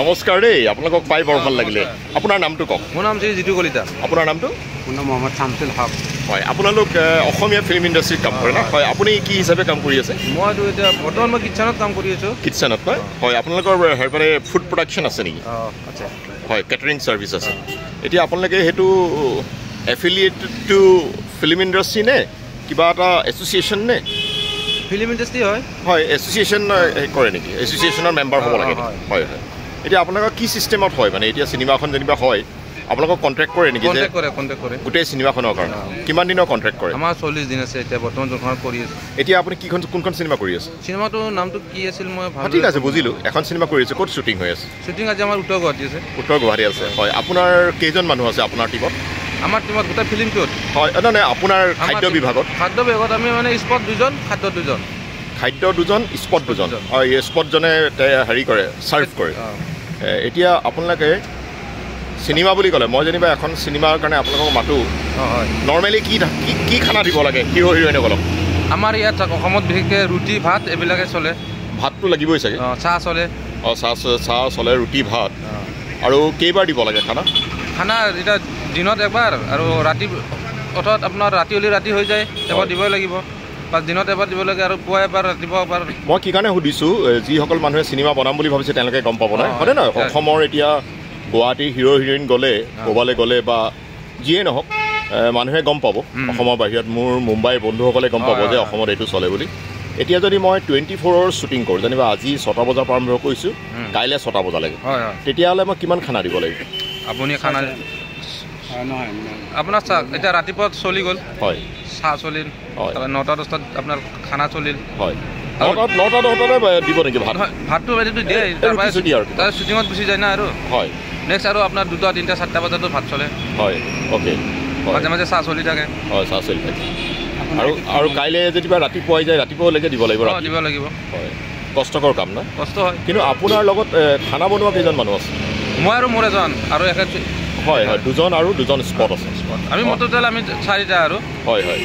নমস্কাৰ দেই আপোনালোকক পাই বৰ ভাল লাগিলে। আপোনাৰ নামটো কওক। মোৰ নাম শ্ৰী জিতু কলিতা। আপোনাৰ নামটো? মোৰ নাম মহম্মদ শামছুল হক। হয় আপোনালোক অসমীয়া ফিল্ম ইণ্ডাষ্ট্ৰিত কাম কৰে ন? হয়। আপুনি কি হিচাপে কাম কৰি আছে? মইতো এতিয়া বৰ্তমান মই কিটচেনত কাম কৰি আছোঁ। কিটচেনত নহয় হয় আপোনালোকৰ হেৰপাৰে ফুড প্ৰডাকশ্যন আছে নেকি? অঁ আচ্ছা হয় কেটাৰিং ছাৰ্ভিচ আছে। এতিয়া আপোনালোকে সেইটো এফিলিয়েটেড টু ফিল্ম ইণ্ডাষ্ট্ৰি নে কিবা এটা এছ'চিয়েশ্যন নে? ফিল্ম ইণ্ডাষ্ট্ৰি হয়। হয় এছ'চিয়েশ্যন কৰে নেকি? এছ'চিয়েশ্যনৰ মেম্বাৰ হ'ব লাগে? হয় হয়। এতিয়া আপোনালোকৰ কি ছিষ্টেমত হয় মানে? এতিয়া চিনেমাখন যেনিবা হয় আপোনালোকক কণ্ট্ৰেক্ট কৰে নেকি যে কণ্টেক্ট কৰে কণ্টেক্ট কৰে। গোটেই চিনেমাখনৰ কাৰণে? কিমান দিনৰ কণ্ট্ৰেক্ট কৰে? আমাৰ চল্লিছ দিন আছে এতিয়া বৰ্তমান যোনখনত কৰি আছোঁ। এতিয়া আপুনি কিখন কোনখন চিনেমা কৰি আছে? চিনেমাটোৰ নামটো কি আছিল মই ঠিক আছে বুজিলোঁ। এখন চিনেমা কৰি আছে ক'ত শ্বুটিং হৈ আছে? শ্বুটিং আজি আমাৰ উত্তৰ গুৱাহাটী আছে। উত্তৰ গুৱাহাটী আছে হয়। আপোনাৰ কেইজন মানুহ আছে আপোনাৰ টীমত আমাৰ টিমত গোটেই ফিল্মটোত হয় নহয় নহয় আপোনাৰ খাদ্য বিভাগত? খাদ্য বিভাগত আমি মানে স্পট দুজন খাদ্য দুজন। খাদ্য দুজন স্পট দুজন। হয় স্পটজনে হেৰি কৰে ছাৰ্ভ কৰে। এতিয়া আপোনালোকে চিনেমা বুলি ক'লে মই যেনিবা এখন চিনেমাৰ কাৰণে আপোনালোকক মাতোঁ হয় নৰ্মেলি কি কি খানা দিব লাগে? হিৰ' হিৰ'ইনসকলক আমাৰ ইয়াত অসমত বিশেষকৈ ৰুটি ভাত এইবিলাকে চলে। ভাতটো লাগিবই চাগে? অঁ চাহ চলে। অঁ চাহ চ- চাহ চলে ৰুটি ভাত। আৰু কেইবাৰ দিব লাগে খানা? খানা এতিয়া দিনত এবাৰ আৰু ৰাতি অৰ্থাৎ আপোনাৰ ৰাতি হ'লে ৰাতি হৈ যায় এবাৰ। দিবই লাগিব। বা দিনত এবাৰ দিব লাগে আৰু পুৱা এবাৰ ৰাতিপুৱা এবাৰ। মই কি কাৰণে সুধিছোঁ যিসকল মানুহে চিনেমা বনাম বুলি ভাবিছে তেওঁলোকে গম পাব নাই হয়নে নহয়? হয়। অসমৰ এতিয়া গুৱাহাটীৰ হিৰ' হিৰ'ইন গ'লে ক'ৰবালৈ গ'লে বা যিয়ে নহওক মানুহে গম পাব। অসমৰ বাহিৰত মোৰ মুম্বাইৰ বন্ধুসকলে গম পাব যে অসমত এইটো চলে বুলি। এতিয়া যদি মই টুৱেণ্টি ফ'ৰৰ শ্বুটিং কৰোঁ যেনিবা আজি ছটা বজাৰ পৰা আৰম্ভ কৰিছোঁ। কাইলৈ ছটা বজালৈকে। তেতিয়াহ'লে মই কিমান খানা দিব লাগিব? আপুনি খানা নহয় আপোনাৰ চাওক এতিয়া ৰাতিপুৱা চলি গ'ল। হয়। চাহ চলিল। নটা দহটাত আপোনাৰ খানা চলিল। হয়। আৰু- নটা নটা দহটাতে দিব নেকি ভাত? নহয়, ভাতটো বাইদেউটো দিয়ে এই তাৰপৰা ৰুটি চুটি আৰু কিবা। তাৰ শ্বুটিঙত গুচি যায় না আৰু। হয়। নেক্সট আৰু আপোনাৰ দুটা তিনিটা চাৰিটা বজাতো ভাত চলে। হয়। অ'কে। হয়। মাজে মাজে চাহ চলি থাকে। হয় চাহ চলি থাকে। আৰু আৰু কাইলৈ যেতিয়া ৰাতিপুৱাই যায় ৰাতিপুৱালৈকে দিব লাগিব অঁ ৰাতি। দিব লাগিব। হয়। কষ্টকৰ কাম না? কষ্ট হয়। কিন্তু আপোনাৰ লগত খানা বনোৱা কেইজন মানুহ আছে? মই আৰু মোৰ এজন আৰু এখেত হয় হয় দুজন আৰু দুজন স্পট আছে। আমি মুঠতে আমি চাৰিটা আৰু। হয় হয়।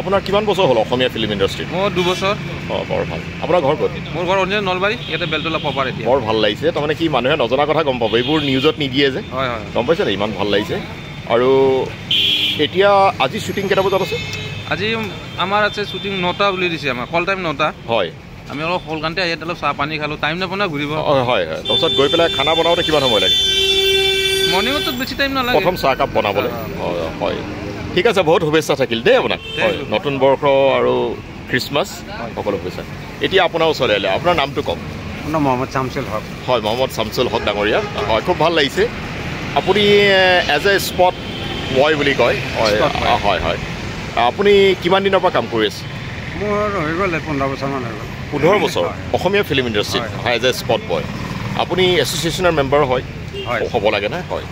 আপোনাৰ কিমান বছৰ হ'ল অসমীয়া ফিল্ম ইণ্ডাষ্ট্ৰীত মোৰ দুবছৰ। অঁ বৰ ভাল। আপোনাৰ ঘৰ ক'ত? মোৰ ঘৰ অৰিজিনেল নলবাৰী ইয়াতে বেলতলা পপাৰ এতিয়া। বৰ ভাল লাগিছে তাৰমানে কি মানুহে নজনা কথা গম পাব। এইবোৰ নিউজত নিদিয়ে যে। হয় হয় গম পাইছে নে ইমান ভাল লাগিছে। আৰু এতিয়া আজি শ্বুটিং কেইটা বজাত আছে? আজি আমাৰ আছে শ্বুটিং নটা বুলি দিছে আমাৰ কল টাইম নটা। হয়। আমি অলপ সোনকালতে ইয়াত অলপ চাহ পানী খালোঁ। টাইম নাপাওঁ ঘূৰিব। হয় হয়। তাৰপিছত গৈ পেলাই খানা বনাওঁতে কিমান সময় লাগে? মৰ্ণিঙতো বেছি টাইম নালাগে। প্ৰথম চাহকাপ বনাবলৈ হয়, হয় হয়। ঠিক আছে বহুত শুভেচ্ছা থাকিল দেই আপোনাক। হয়. নতুন বৰ্ষ আৰু খ্ৰীষ্টমাছ সকলো শুভেচ্ছা। এতিয়া আপোনাৰ ওচৰলৈ আহিলে আপোনাৰ নামটো কওক। মহম্মদ শামছুল হক। হয় মহম্মদ শামছুল হক ডাঙৰীয়া। হয় খুব ভাল লাগিছে। আপুনি এজ এ স্পট বয় বুলি কয়। হয় হয় হয়। আপুনি কিমান দিনৰ পৰা কাম কৰি আছে? মোৰ হৈ গ'ল পোন্ধৰ বছৰমান হৈ গ'ল। পোন্ধৰ বছৰ। অসমীয়া ফিল্ম ইণ্ডাষ্ট্ৰীত এজ এ স্পট বয়। আপুনি এছ'চিয়েশ্যনৰ মেম্বাৰ হয়। হ'ব লাগে নে? হয়।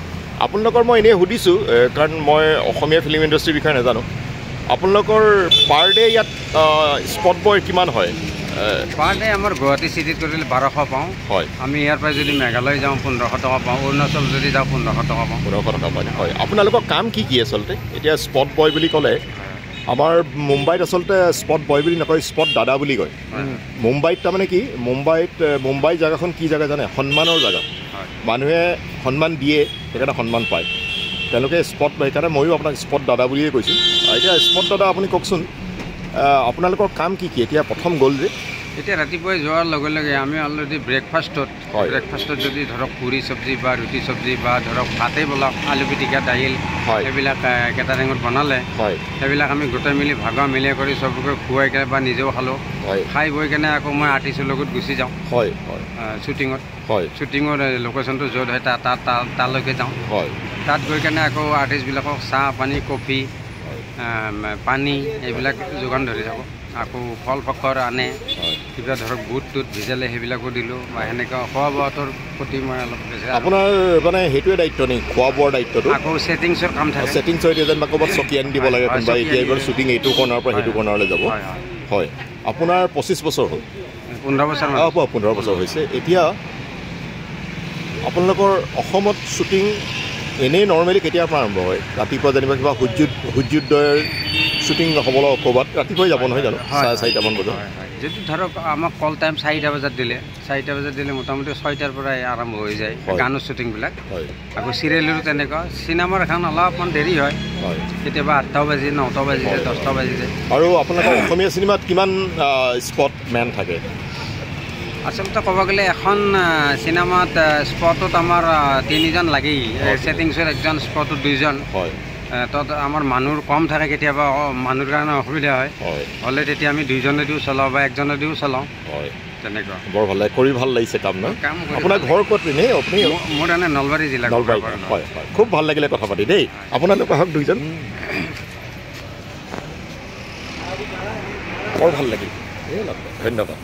আপোনালোকৰ মই এনেই সুধিছোঁ কাৰণ মই অসমীয়া ফিল্ম ইণ্ডাষ্ট্ৰীৰ বিষয়ে নাজানো। আপোনালোকৰ পাৰ ডে ইয়াত স্পট বয় কিমান হয়? পাৰ ডে আমাৰ গুৱাহাটী চিটিত কৰিলে বাৰশ পাওঁ। হয়। আমি ইয়াৰ পৰা যদি মেঘালয় যাওঁ পোন্ধৰশ টকা পাওঁ। অৰুণাচল যদি যাওঁ পোন্ধৰশ টকা পাওঁ। পোন্ধৰশ টকা পায় হয়। আপোনালোকৰ কাম কি কি আচলতে? এতিয়া স্পট বয় বুলি ক'লে আমাৰ মুম্বাইত আচলতে স্পট বয় বুলি নকয় স্পট দাদা বুলি কয়। মুম্বাইত তাৰমানে কি মুম্বাইত মুম্বাই জেগাখন কি জেগা জানে? সন্মানৰ জেগা। মানুহে সন্মান দিয়ে সেইকাৰণে সন্মান পায়। তেওঁলোকে স্পট সেইকাৰণে ময়ো আপোনাক স্পট দাদা বুলিয়ে কৈছোঁ। এতিয়া স্পট দাদা আপুনি কওকচোন আপোনালোকৰ কাম কি কি? এতিয়া প্ৰথম গ'ল যে এতিয়া ৰাতিপুৱাই যোৱাৰ লগে লগে আমি অলৰেডি ব্ৰেকফাষ্টত। ব্ৰেকফাষ্টত যদি ধৰক পুৰি চব্জি বা ৰুটি চব্জি বা ধৰক ভাতেই বনাওক আলু পিটিকা দাইল। সেইবিলাক কেটাৰিঙত বনালে সেইবিলাক আমি গোটাই মেলি ভাগা মিলাই কৰি চবকে খুৱাই কেনে বা নিজেও খালোঁ। খাই বৈ কেনে আকৌ মই আৰ্টিষ্টৰ লগত গুচি যাওঁ। শ্বুটিঙত। হয়। শ্বুটিঙৰ লোকেশ্যনটো য'ত হয় তাত তাত তালৈকে যাওঁ। হয়। তাত গৈ কেনে আকৌ আৰ্টিষ্টবিলাকক চাহ পানী কফি পানী এইবিলাক যোগান ধৰি থাকোঁ। আকৌ ফল ফকৰ আনে কিবা ধৰক বুট টুট ভিজালে সেইবিলাকো দিলোঁ বা সেনেকুৱা খোৱা বোৱাটোৰ প্ৰতি মই অলপ বেছি আপোনাৰ মানে সেইটোৱে দায়িত্ব নেকি? খোৱা বোৱাৰ দায়িত্বটো? আকৌ ছেটিংছৰ কাম থাকে। ছেটিংছৰ এতিয়া যেন বা ক'ৰবাত চকী আনি দিব লাগে কোনোবা এতিয়া এইবাৰ। শ্বুটিং এইটো কৰ্ণাৰৰ পৰা সেইটো কৰ্ণাৰলৈ যাব। হয় আপোনাৰ পঁচিছ বছৰ হ'ল। পোন্ধৰ বছৰ পোৱা পোন্ধৰ বছৰ হৈছে। এতিয়া আপোনালোকৰ অসমত শ্বুটিং এনেই নৰ্মেলি কেতিয়াৰ পৰা আৰম্ভ হয়? ৰাতিপুৱা যেনিবা কিবা সূৰ্য সূৰ্যোদয়ৰ শ্বুটিং হ'ব ক'ৰবাত? ৰাতিপুৱাই যাব নহয় জানো? চাৰে। চাৰিটামান বজাত। যদি ধৰক আমাক কল টাইম চাৰিটা বজাত দিলে চাৰিটা বজাত দিলে মোটামুটি ছয়টাৰ পৰাই আৰম্ভ হৈ যায়। গানৰ শ্বুটিংবিলাক আকৌ চিৰিয়েলৰো তেনেকুৱা। চিনেমাৰ এখন অলপমান দেৰি হয়। কেতিয়াবা আঠটাও বাজি নটা বাজি যায় দহটা বাজি যায়। আৰু আপোনালোকৰ অসমীয়া চিনেমাত কিমান স্পট মেন থাকে? আচলতে ক'ব গ'লে এখন চিনেমাত স্পটত আমাৰ তিনিজন লাগেই। ছেটিংছৰ একজন স্পটত দুইজন। হয়। তাত আমাৰ মানুহৰ কম থাকে কেতিয়াবা মানুহৰ কাৰণে অসুবিধা হয়। হ'লে তেতিয়া আমি দুইজনেদিও চলাওঁ বা একজনেদিও চলাওঁ। হয়। তেনেকুৱা। বৰ ভাল লাগে। কৰি ভাল লাগিছে কাম ন? আপোনাৰ ঘৰ ক'ত এনেই আপুনি মোৰ- এনে নলবাৰী জিলা নলবাৰী হয় হয়। খুব ভাল লাগিলে কথা পাতি দেই। আপোনালোক আহক দুইজন। বৰ ভাল লাগিল। ধন্যবাদ।